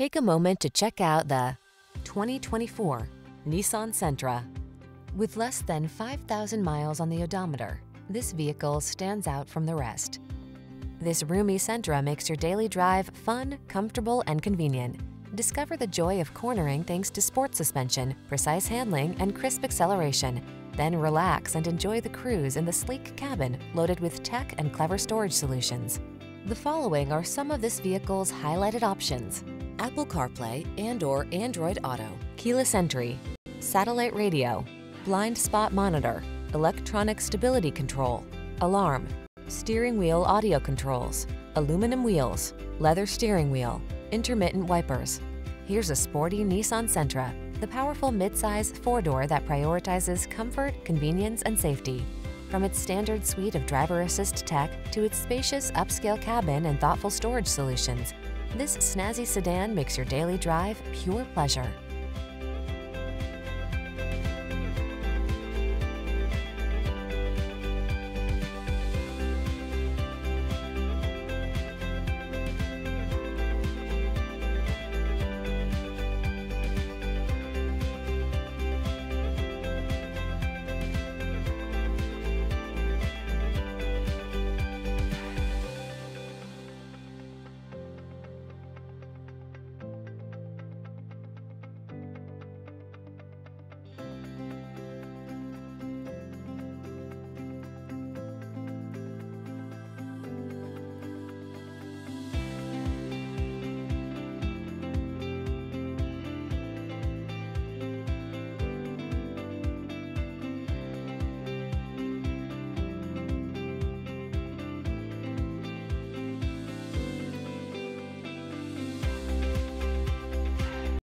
Take a moment to check out the 2024 Nissan Sentra. With less than 5,000 miles on the odometer, this vehicle stands out from the rest. This roomy Sentra makes your daily drive fun, comfortable, and convenient. Discover the joy of cornering thanks to sport suspension, precise handling, and crisp acceleration. Then relax and enjoy the cruise in the sleek cabin loaded with tech and clever storage solutions. The following are some of this vehicle's highlighted options. Apple CarPlay and or Android Auto, keyless entry, satellite radio, blind spot monitor, electronic stability control, alarm, steering wheel audio controls, aluminum wheels, leather steering wheel, intermittent wipers. Here's a sporty Nissan Sentra, the powerful midsize four-door that prioritizes comfort, convenience, and safety. From its standard suite of driver assist tech to its spacious upscale cabin and thoughtful storage solutions, this snazzy sedan makes your daily drive pure pleasure.